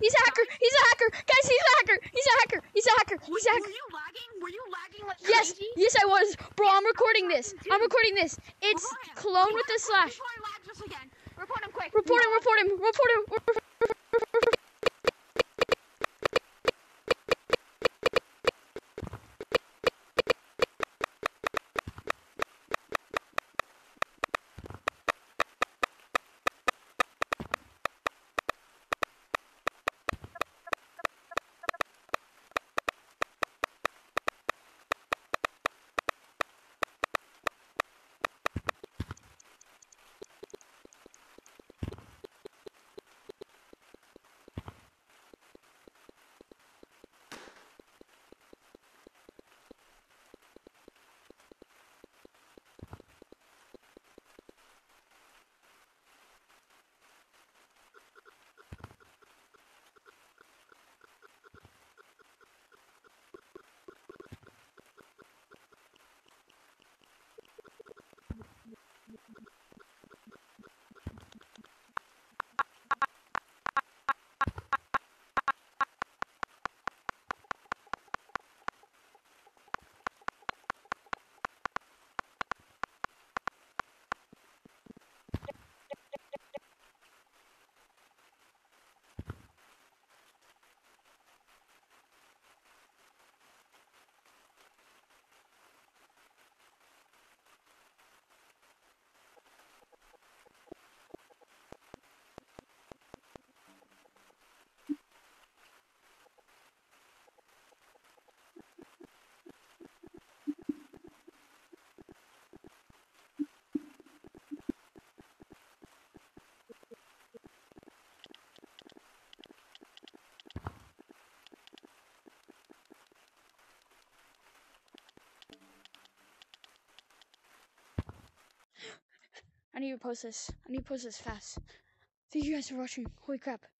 He's a hacker. He's a hacker. Guys, he's a hacker. He's a hacker. He's a hacker. He's a were hacker. you lagging? Were you lagging like Yes, crazy? yes, I was. Bro, I'm recording this. I'm recording this. It's clone with the slash. Lags us again. Report him quick. Report him, report him, report him. I need to post this. I need to post this fast. Thank you guys for watching. Holy crap.